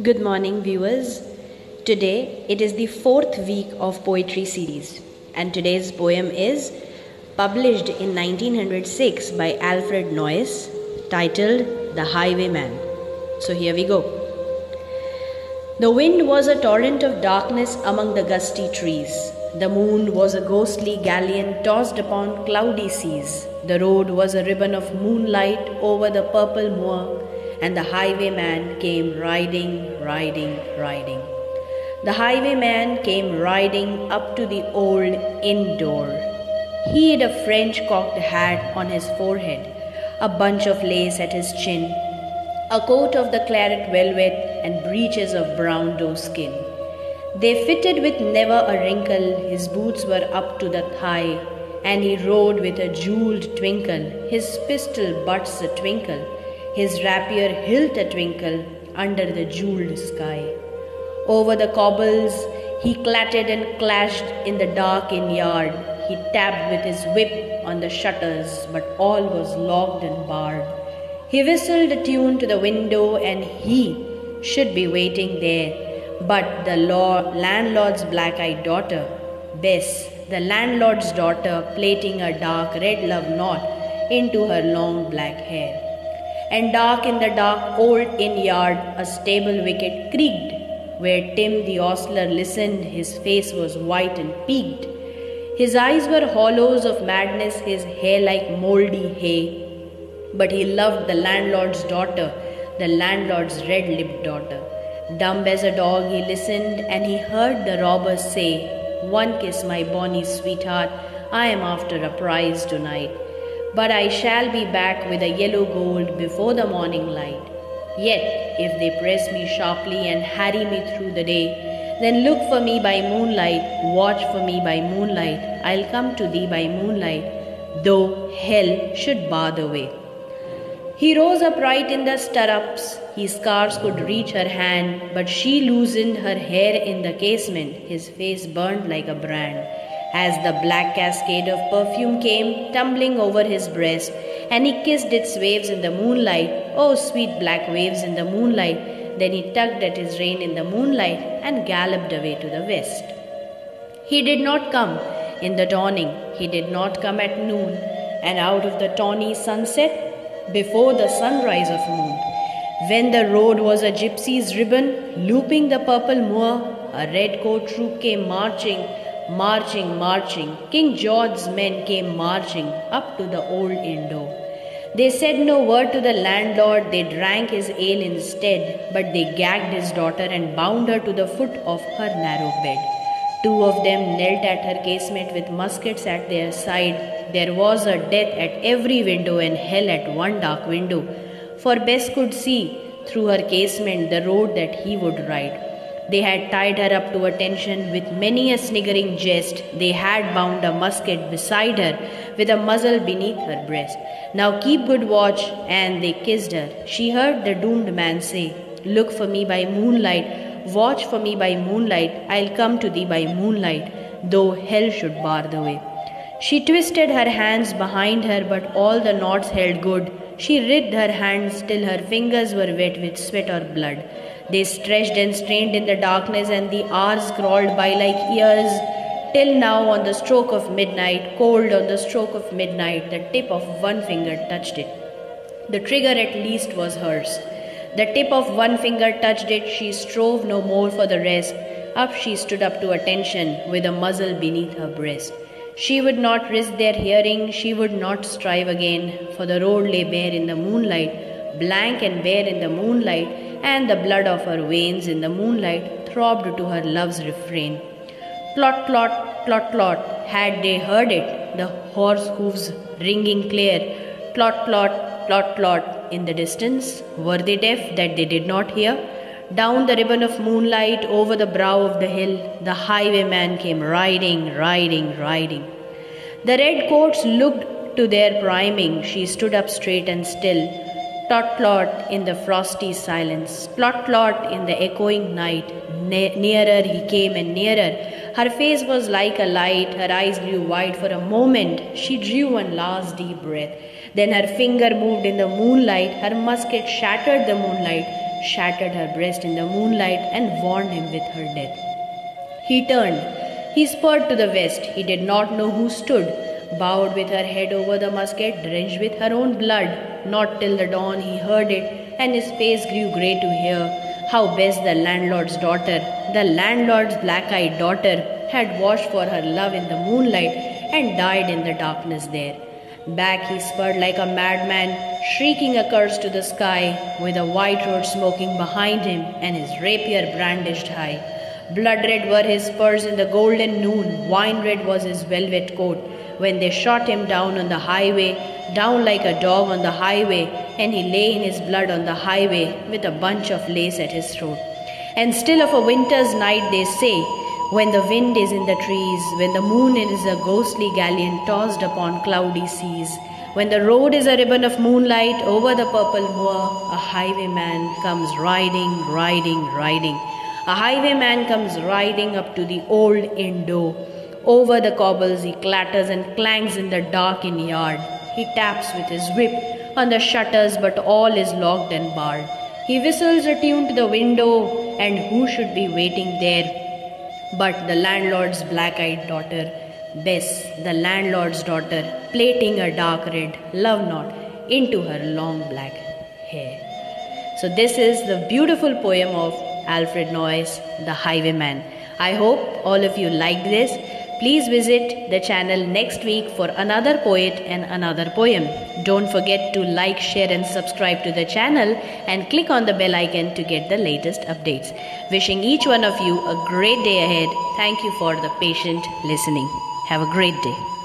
Good morning, viewers. Today it is the fourth week of poetry series, and today's poem is published in 1906 by Alfred Noyes, titled The Highwayman. So here we go. The wind was a torrent of darkness among the gusty trees. The moon was a ghostly galleon tossed upon cloudy seas. The road was a ribbon of moonlight over the purple moor and the highwayman came riding, riding, riding. The highwayman came riding up to the old inn door. He had a French cocked hat on his forehead, a bunch of lace at his chin, a coat of the claret velvet, and breeches of brown doe skin. They fitted with never a wrinkle, his boots were up to the thigh, and he rode with a jewelled twinkle, his pistol butts a twinkle his rapier hilt a twinkle under the jeweled sky. Over the cobbles he clattered and clashed in the dark inn yard. He tapped with his whip on the shutters, but all was locked and barred. He whistled a tune to the window, and he should be waiting there. But the law, landlord's black eyed daughter, Bess, the landlord's daughter, plaiting a dark red love knot into her long black hair and dark in the dark old inn yard a stable wicket creaked. Where Tim the ostler listened, his face was white and peaked. His eyes were hollows of madness, his hair like mouldy hay. But he loved the landlord's daughter, the landlord's red lipped daughter. Dumb as a dog, he listened, and he heard the robbers say, One kiss, my bonny sweetheart, I am after a prize tonight but I shall be back with a yellow gold before the morning light. Yet, if they press me sharply and harry me through the day, then look for me by moonlight, watch for me by moonlight, I'll come to thee by moonlight, though hell should bar the way. He rose upright in the stirrups, he scarce could reach her hand, but she loosened her hair in the casement, his face burned like a brand as the black cascade of perfume came tumbling over his breast, and he kissed its waves in the moonlight. Oh, sweet black waves in the moonlight! Then he tugged at his rein in the moonlight and galloped away to the west. He did not come in the dawning, he did not come at noon, and out of the tawny sunset, before the sunrise of moon. When the road was a gypsy's ribbon, looping the purple moor, a red coat troop came marching Marching, marching, King George's men came marching up to the old inn door. They said no word to the landlord, they drank his ale instead, but they gagged his daughter and bound her to the foot of her narrow bed. Two of them knelt at her casement with muskets at their side. There was a death at every window and hell at one dark window, for Bess could see through her casement the road that he would ride. They had tied her up to attention with many a sniggering jest. They had bound a musket beside her with a muzzle beneath her breast. Now keep good watch, and they kissed her. She heard the doomed man say, Look for me by moonlight, watch for me by moonlight, I'll come to thee by moonlight, though hell should bar the way. She twisted her hands behind her, but all the knots held good. She writhed her hands till her fingers were wet with sweat or blood. They stretched and strained in the darkness, and the hours crawled by like years. Till now, on the stroke of midnight, cold on the stroke of midnight, the tip of one finger touched it. The trigger at least was hers. The tip of one finger touched it. She strove no more for the rest. Up she stood up to attention, with a muzzle beneath her breast. She would not risk their hearing, she would not strive again, for the road lay bare in the moonlight, blank and bare in the moonlight, and the blood of her veins in the moonlight throbbed to her love's refrain. Plot, plot, plot, plot, had they heard it, the horse hoofs ringing clear. Plot, plot, plot, plot, in the distance, were they deaf that they did not hear? Down the ribbon of moonlight, over the brow of the hill, the highwayman came riding, riding, riding. The red coats looked to their priming. She stood up straight and still. Tot plot in the frosty silence, plot in the echoing night. Ne- nearer he came and nearer. Her face was like a light, her eyes grew wide for a moment. She drew one last deep breath. Then her finger moved in the moonlight, her musket shattered the moonlight. shattered her breast in the moonlight, and warned him with her death. He turned. He spurred to the west. He did not know who stood, bowed with her head over the musket, drenched with her own blood. Not till the dawn he heard it, and his face grew grey to hear how Bess the landlord's daughter, the landlord's black eyed daughter, had watched for her love in the moonlight and died in the darkness there. Back he spurred like a madman, shrieking a curse to the sky, with a white road smoking behind him and his rapier brandished high. Blood red were his spurs in the golden noon, wine red was his velvet coat. When they shot him down on the highway, down like a dog on the highway, and he lay in his blood on the highway with a bunch of lace at his throat. And still of a winter's night they say, when the wind is in the trees, when the moon is a ghostly galleon tossed upon cloudy seas, when the road is a ribbon of moonlight over the purple moor, a highwayman comes riding, riding, riding. A highwayman comes riding up to the old inn door. Over the cobbles he clatters and clangs in the dark darkened yard. He taps with his whip on the shutters, but all is locked and barred. He whistles a tune to the window, and who should be waiting there but the landlord's black eyed daughter, Bess, the landlord's daughter, plaiting a dark red love knot into her long black hair. So, this is the beautiful poem of Alfred Noyes, The Highwayman. I hope all of you liked this. Please visit the channel next week for another poet and another poem. Don't forget to like, share, and subscribe to the channel and click on the bell icon to get the latest updates. Wishing each one of you a great day ahead. Thank you for the patient listening. Have a great day.